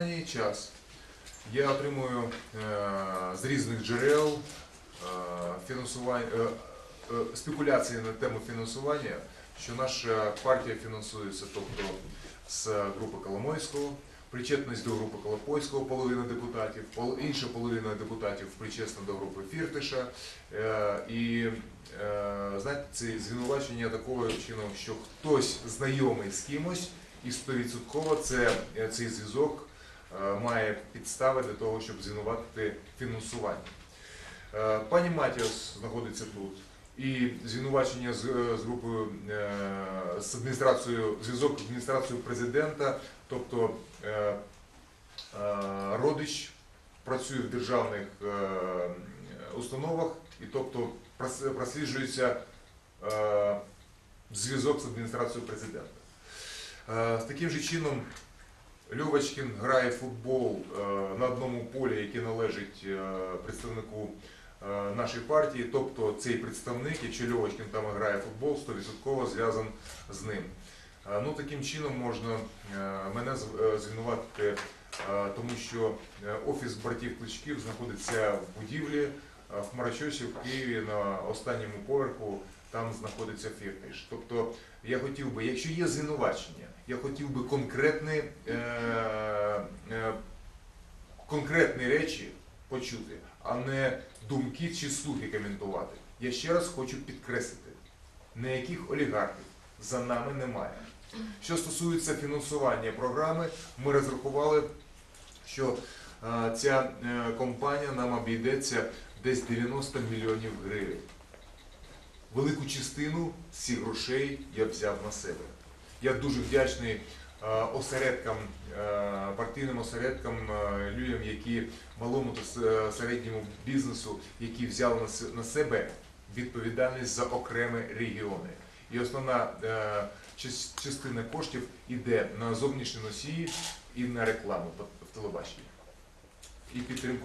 останній час я отримую е, з різних джерел е, фінансування, е, спекуляції на тему фінансування, що наша партія фінансується тобто з групи Коломойського, причетність до групи Колопольського половина депутатів, інша половина депутатів причесна до групи Фіртиша. І знаєте, це звинувачення такого чином, що хтось знайомий з кимось, і 100% це цей зв'язок має підстави для того, щоб звинуватити фінансування. Е, Пані Матіос знаходиться тут. І звинувачення з, е, з групою е, з адміністрацією, зв'язок з адміністрацією президента, тобто е, е, родич працює в державних е, установах, і тобто просліджується е, зв'язок з адміністрацією президента. Е, таким же чином Льовочкін грає футбол е, на одному полі, яке належить е, представнику е, нашої партії. Тобто цей представник, якщо Льовочкін там грає футбол, 100% зв'язан з ним. Ну, таким чином можна мене звинуватити, тому що офіс братів Кличків знаходиться в будівлі в Марачосі в Києві на останньому поверху. Там знаходиться фіртиш. Тобто я хотів би, якщо є звинувачення, я хотів би конкретні, е, е, конкретні речі почути, а не думки чи слухи коментувати. Я ще раз хочу підкреслити, ніяких олігархів за нами немає. Що стосується фінансування програми, ми розрахували, що е, ця е, компанія нам обійдеться десь 90 мільйонів гривень. Велику частину цих грошей я взяв на себе. Я дуже вдячний е, осередкам, е, партійним осередкам, е, людям, які малому та середньому бізнесу, які взяли на себе відповідальність за окремі регіони. І основна частина коштів йде на зовнішні носії і на рекламу в телебаченні. І підтримку